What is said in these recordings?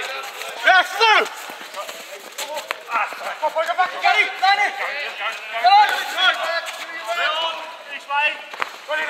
Yes, through! Get it, Lenny! Go on! This way. Ready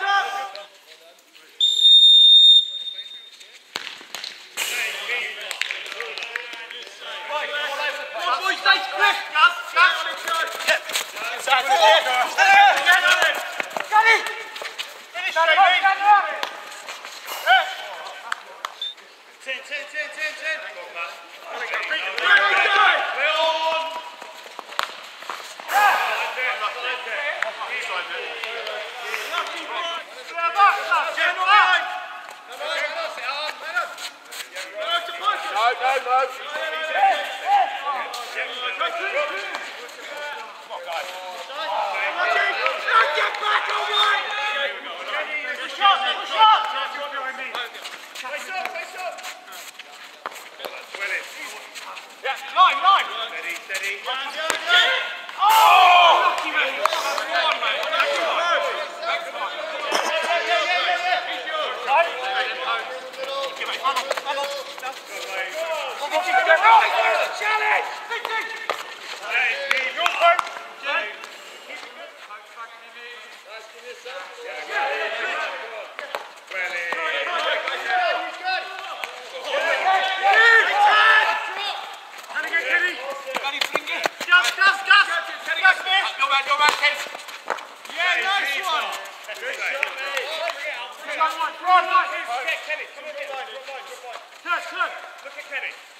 Ten, Gas. Gas, miss. Go back, go back, Ken. Yeah, nice one. Run, run. Kenny, come on, get line, drop line, Turn, turn. Look at Kenny.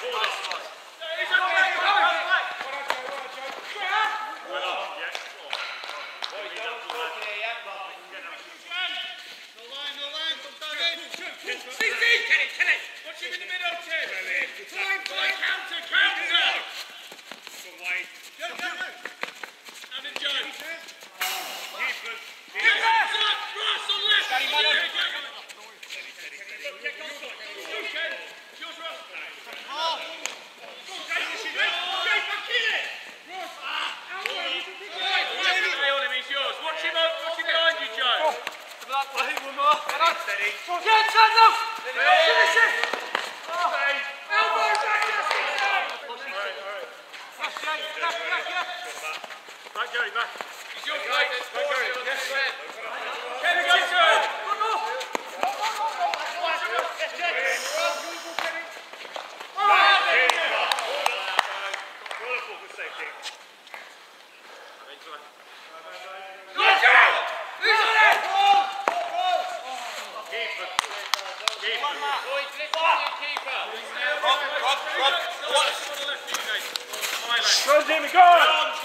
Pick a man. Up. You. No, still in. Steady. Rob, Rob, Rob, Rob. Go, Jimmy, go! On.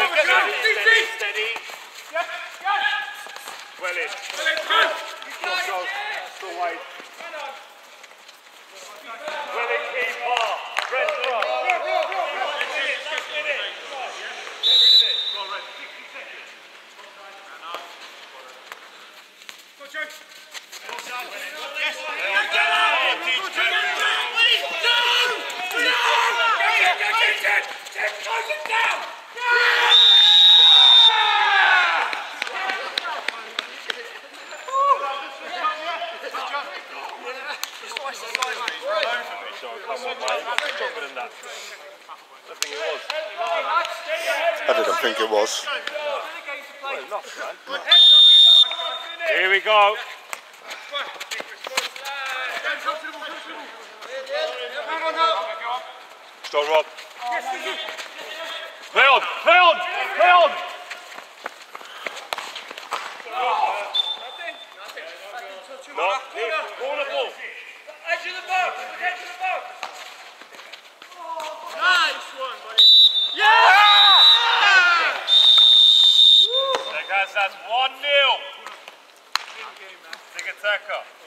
Sim, sim. think it was. Here we go. Stop, Rob. Play on, play on, play on. That's, that's 1 0. Take a tackle.